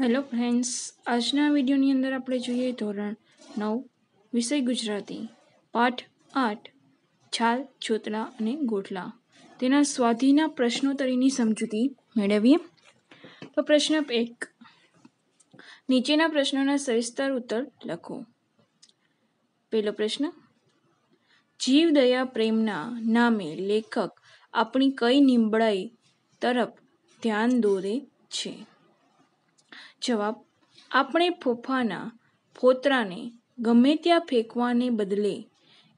Hello friends, આજના વિડીયોની અંદર આપણે જોઈએ ધોરણ નવ, વિષય ગુજરાતી, પાઠ આઠ, છાલ છોતલા અને ગોઠલા. તેના સ્વાધીના પ્રશ્નોત્તરીની સમજૂતી મેળવીએ. તો પ્રશ્ન એક, નીચેના પ્રશ્નોના સવિસ્તર ઉત્તર લખો. પહેલો પ્રશ્ન, જીવ દયા પ્રેમના નામે લેખક આપણી કઈ નિંબળાઈ તરફ ધ્યાન દોરે છે? જવાબ, આપણે ફોફાના ફોતરાને ગમે ત્યાં ફેંકવાને બદલે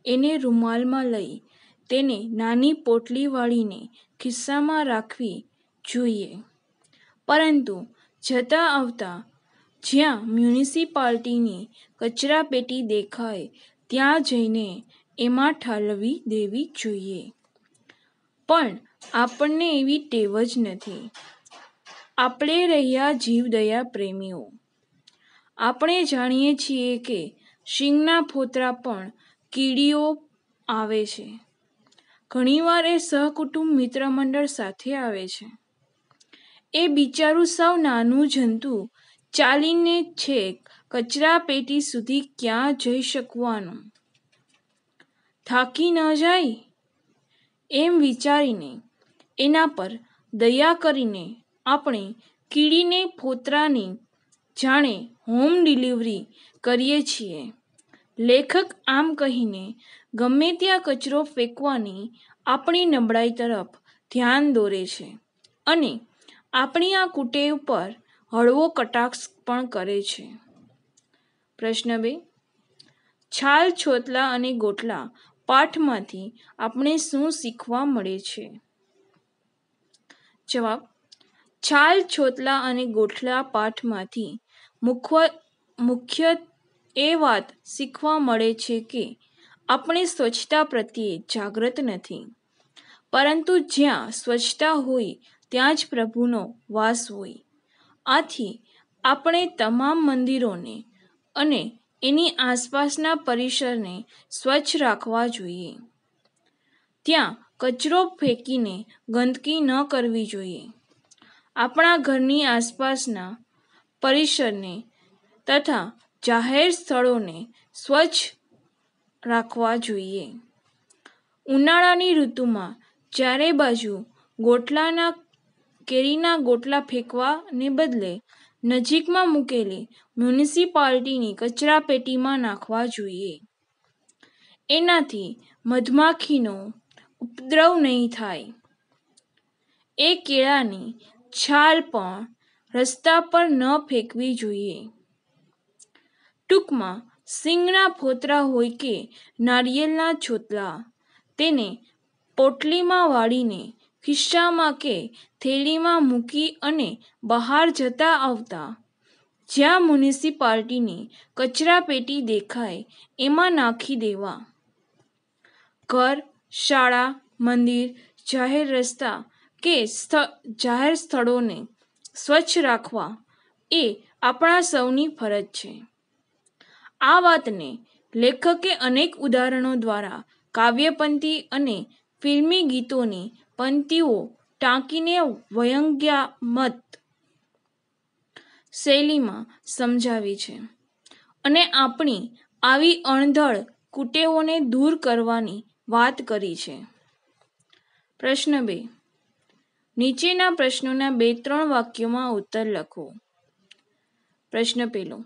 એને રૂમાલમાં લઈ તેને નાની પોટલી વાળીને ખિસ્સામાં રાખવી જોઈએ. પરંતુ જતા આવતા જ્યાં મ્યુનિસિપાલિટીની કચરાપેટી દેખાય, ત્યાં જઈને એમાં ઠાલવી દેવી જોઈએ. પણ આપણને એવી ટેવ જ નથી. આપણે રહ્યા જીવદયા પ્રેમીઓ. આપણે જાણીએ છીએ કે શીંગના ફોતરા પણ કીડીઓ આવે છે. ઘણીવાર એ સહકુટુંબ મિત્ર મંડળ સાથે આવે છે. એ બિચારું સૌ નાનું જંતુ ચાલીને છેક કચરાપેટી સુધી ક્યાં જઈ શકવાનું? થાકી ન જાય? એમ વિચારીને એના પર દયા કરીને આપણે કીડીને ફોતરાની જાણે હોમ ડિલિવરી કરીએ છીએ. લેખક આમ કહીને, ગમે ત્યાં કચરો ફેંકવાની આપણી નબળાઈ તરફ ધ્યાન દોરે છે અને આપણી આ કુટેવ પર હળવો કટાક્ષ પણ કરે છે. પ્રશ્ન બે. છાલ, છોતલા અને ગોટલા પાઠમાંથી આપણે શું શીખવા મળે છે? જવાબ છાલ છોતલા અને ગોઠલા પાઠમાંથી મુખ્ય મુખ્ય એ વાત શીખવા મળે છે કે આપણે સ્વચ્છતા પ્રત્યે જાગૃત નથી. પરંતુ જ્યાં સ્વચ્છતા હોય, ત્યાં જ પ્રભુનો વાસ હોય. આથી આપણે તમામ મંદિરોને અને એની આસપાસના પરિસરને સ્વચ્છ રાખવા જોઈએ. ત્યાં કચરો ફેંકીને ગંદકી ન કરવી જોઈએ. આપણા ઘરની આસપાસના પરિસરને તથા જાહેર સ્થળોને સ્વચ્છ રાખવા જોઈએ. ઉનાળાની ઋતુમાં ચારે બાજુ ગોટલાના, કેરીના ગોટલા ફેંકવાને બદલે નજીકમાં મૂકેલી મ્યુનિસિપાલિટીની કચરાપેટીમાં નાખવા જોઈએ. એનાથી મધમાખીનો ઉપદ્રવ નહીં થાય. એ કેળાની છાલ પણ રસ્તા પર ન ફેંકવી જોઈએ. ટૂંકમાં, સિંગના ફોતરા હોય કે નારિયેળના છોતલા, તેને પોટલીમાં વાળીને ખિસ્સામાં કે થેલીમાં મૂકી અને બહાર જતા આવતા, જ્યાં મ્યુનિસિપાલિટીની કચરાપેટી દેખાય, એમાં નાખી દેવા. ઘર, શાળા, મંદિર, જાહેર રસ્તા કે જાહેર સ્થળોને સ્વચ્છ રાખવા એ આપણા સૌની ફરજ છે. આ વાતને લેખકે અનેક ઉદાહરણો દ્વારા કાવ્યપંક્તિ અને ફિલ્મી ગીતોની પંક્તિઓ ટાંકીને વ્યંગ્યામત શૈલીમાં સમજાવી છે અને આપણી આવી અણધળ કુટેવોને દૂર કરવાની વાત કરી છે. પ્રશ્ન બે નીચેના પ્રશ્નોના બે ત્રણ વાક્યોમાં ઉત્તર લખો. પ્રશ્ન પહેલો,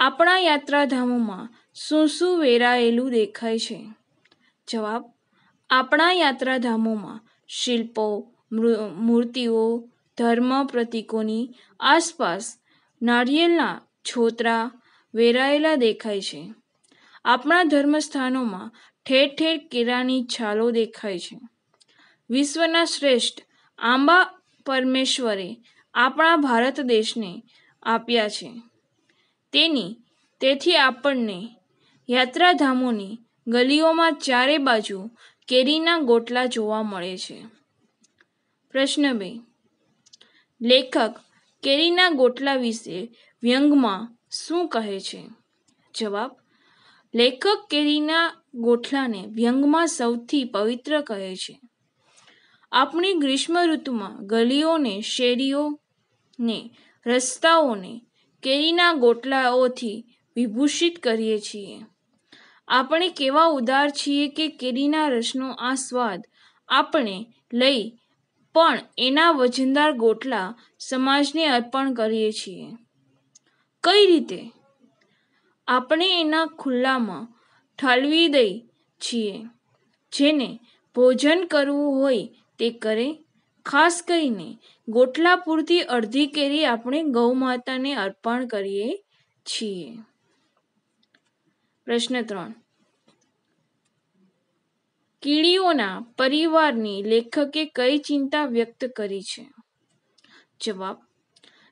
આપણા યાત્રાધામોમાં શું શું વેરાયેલું દેખાય છે? જવાબ, આપણા યાત્રાધામોમાં શિલ્પો મૂર્તિઓ, ધર્મ પ્રતીકોની આસપાસ નારિયેળના છોતરા વેરાયેલા દેખાય છે. આપણા ધર્મસ્થાનોમાં ઠેર ઠેર કેળાની છાલો દેખાય છે. વિશ્વના શ્રેષ્ઠ આંબા પરમેશ્વરે આપણા ભારત દેશને આપ્યા છે. તેની તેથી આપણને યાત્રાધામોની ગલીઓમાં ચારે બાજુ કેરીના ગોટલા જોવા મળે છે. પ્રશ્ન બે. લેખક કેરીના ગોટલા વિશે વ્યંગમાં શું કહે છે? જવાબ. લેખક કેરીના ગોઠલાને વ્યંગમાં સૌથી પવિત્ર કહે છે. આપણી ગ્રીષ્મ ઋતુમાં ગલીઓને, શેરીઓને, રસ્તાઓને, કેરીના ગોટલાઓથી વિભૂષિત કરીએ છીએ. આપણે કેવા ઉદાર છીએ કે કેરીના રસનો આ સ્વાદ આપણે લઈ પણ એના વજનદાર ગોટલા સમાજને અર્પણ કરીએ છીએ. કઈ રીતે? આપણે એના ખુલ્લામાં ઠાલવી દઈ છીએ, જેને ભોજન કરવું હોય તે કરે? ખાસ કરીને ગોટલા પૂરતી અડધી કેરી આપણે ગૌ માતાને અર્પણ કરીએ છીએ. પ્રશ્ન ત્રણ. કીડીઓના પરિવારની લેખકે કઈ ચિંતા વ્યક્ત કરી છે? જવાબ.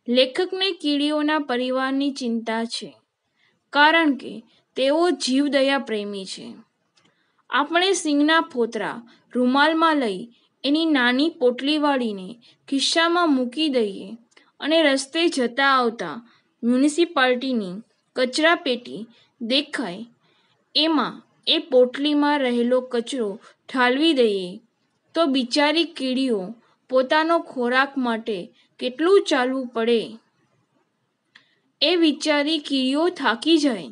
લેખકને કીડીઓના પરિવારની ચિંતા છે, કારણ કે તેઓ જીવદયા પ્રેમી છે. આપણે સિંહના ફોતરા રૂમાલમાં લઈ એની નાની પોટલીવાળીને ખિસ્સામાં મૂકી દઈએ અને રસ્તે જતા આવતા મ્યુનિસિપાલિટીની કચરા પેટી દેખાય. એમાં એ પોટલીમાં રહેલો કચરો ઠાલવી દઈએ તો બિચારી કીડીઓ પોતાનો ખોરાક માટે કેટલું ચાલવું પડે? એ વિચારી કીડીઓ થાકી જાય.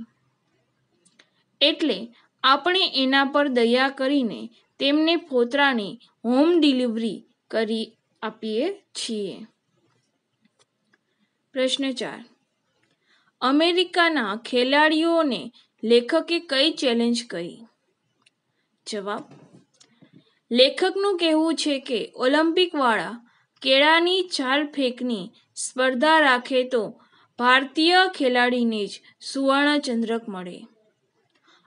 એટલે આપણે એના પર દયા કરીને તેમને ફોતરાની હોમ ડિલિવરી કરી આપીએ છીએ. પ્રશ્ન ચાર. અમેરિકાના ખેલાડીઓને લેખકે કઈ ચેલેન્જ કરી જવાબ. લેખકનું કહેવું છે કે ઓલિમ્પિકવાળા કેળાની ચાલ ફેંકની સ્પર્ધા રાખે તો ભારતીય ખેલાડીને જ સુવર્ણ ચંદ્રક મળે.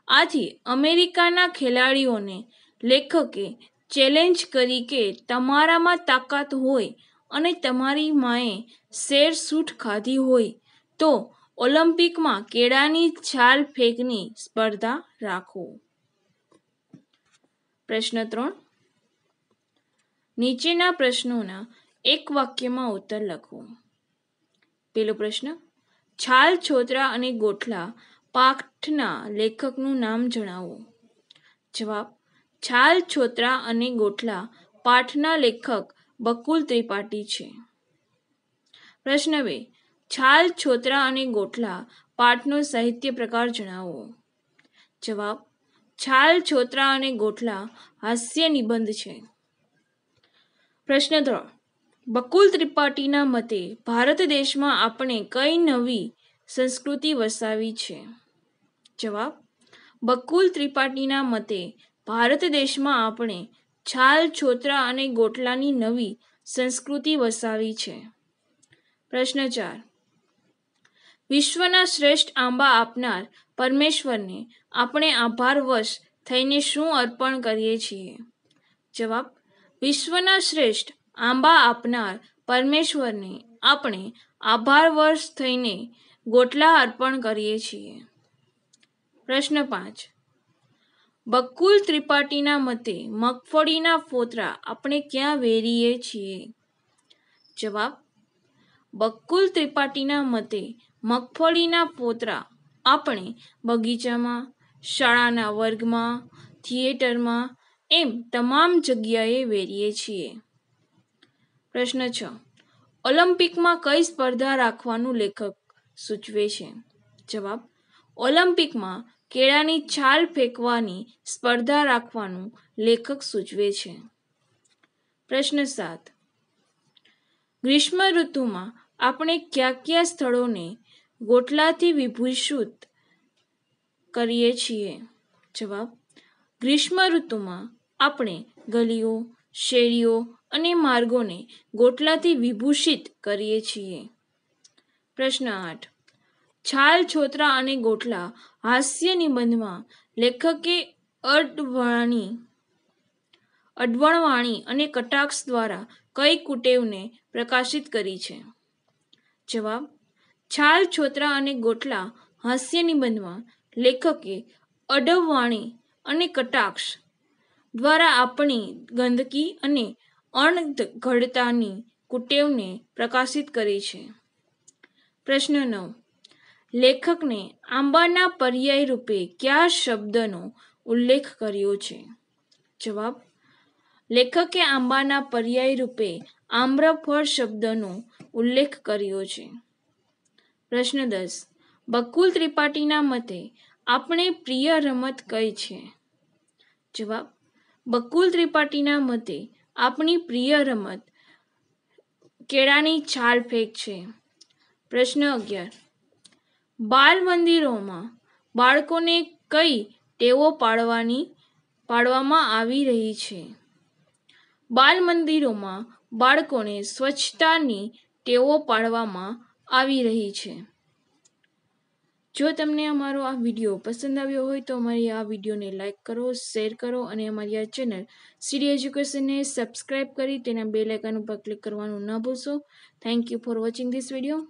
આથી અમેરિકાના ખેલાડીઓને લેખકે ચેલેન્જ કરી કે તમારામાં તાકાત હોય અને તમારી માએ શેર સૂટ ખાધી હોય, તો ઓલિમ્પિકમાં કેળાની છાલ ફેંકની સ્પર્ધા રાખો. પ્રશ્ન ત્રણ. નીચેના પ્રશ્નોના એક વાક્યમાં ઉત્તર લખો. પેલો પ્રશ્ન, છાલ, છોતરા અને ગોઠલા પાઠના લેખકનું નામ જણાવો. જવાબ છાલ, છોતરા અને ગોઠલા પાઠના લેખક બકુલ ત્રિપાઠી છે. પ્રશ્ન બે, છાલ, છોતરા અને ગોઠલા પાઠનો સાહિત્ય પ્રકાર જણાવો. જવાબ, છાલ, છોતરા અને ગોઠલા હાસ્ય નિબંધ છે. પ્રશ્ન ત્રણ, બકુલ ત્રિપાઠીના મતે ભારત દેશમાં આપણે કઈ નવી સંસ્કૃતિ વસાવી છે? જવાબ, બકુલ ત્રિપાઠીના મતે ભારત દેશમાં આપણે છાલ, છોતરા અને ગોટલાની નવી સંસ્કૃતિ વસાવી છે. પ્રશ્ન ચાર. વિશ્વના શ્રેષ્ઠ આંબા આપનાર પરમેશ્વરને આપણે આભારવશ થઈને શું અર્પણ કરીએ છીએ? જવાબ, વિશ્વના શ્રેષ્ઠ આંબા આપનાર પરમેશ્વરને આપણે આભારવશ થઈને ગોટલા અર્પણ કરીએ છીએ. પ્રશ્ન પાંચ. બકુલ ત્રિપાઠીના મતે મગફળીના ફોતરા આપણે ક્યાં વેરીએ છીએ? જવાબ, બકુલ ત્રિપાઠીના મતે મગફળીના ફોતરા આપણે બગીચામાં, શાળાના વર્ગમાં, થિયેટરમાં એમ તમામ જગ્યાએ વેરીએ છીએ. પ્રશ્ન છ, ઓલિમ્પિકમાં કઈ સ્પર્ધા રાખવાનું લેખક સૂચવે છે? જવાબ, ઓલિમ્પિકમાં કેળાની છાલ ફેંકવાની સ્પર્ધા રાખવાનું લેખક સૂચવે છે. પ્રશ્ન સાત. ગ્રીષ્મ ઋતુમાં આપણે કયા કયા સ્થળોને ગોટલાથી વિભૂષિત કરીએ છીએ? જવાબ. ગ્રીષ્મ ઋતુમાં આપણે ગલીઓ, શેરીઓ અને માર્ગોને ગોટલાથી વિભૂષિત કરીએ છીએ. પ્રશ્ન આઠ. છાલ, છોતરા અને ગોટલા હાસ્ય નિબંધમાં લેખકે અડવાણી, અડવણવાણી અને કટાક્ષ દ્વારા કઈ કુટેવને પ્રકાશિત કરી છે? જવાબ, છાલ, છોતરા અને ગોટલા હાસ્ય નિબંધમાં લેખકે અડવવાણી અને કટાક્ષ દ્વારા આપણી ગંદકી અને અણઘડતાની કુટેવને પ્રકાશિત કરી છે. પ્રશ્ન નવ લેખકને આંબાના પર્યાય રૂપે કયા શબ્દનો ઉલ્લેખ કર્યો છે? જવાબ, લેખકે આંબાના પર્યાય રૂપે આમ્રફળ શબ્દનો ઉલ્લેખ કર્યો છે. પ્રશ્ન દસ, બકુલ ત્રિપાઠીના મતે આપણે પ્રિય રમત કઈ છે? જવાબ, બકુલ ત્રિપાઠીના મતે આપણી પ્રિય રમત કેળાની છાલ ફેંક છે. પ્રશ્ન અગિયાર બાલ મંદિરોમાં બાળકોને કઈ ટેવો પાડવાની, પાડવામાં આવી રહી છે. બાળ મંદિરોમાં બાળકોને સ્વચ્છતાની ટેવો પાડવામાં આવી રહી છે. જો તમને અમારો આ વીડિયો પસંદ આવ્યો હોય તો અમારી આ વિડીયોને લાઇક કરો, શેર કરો અને અમારી આ ચેનલ સીડી એજ્યુકેશનને સબસ્ક્રાઇબ કરી તેના બે લાઇકન ઉપર ક્લિક કરવાનું ન ભૂલશો. Thank you for watching this video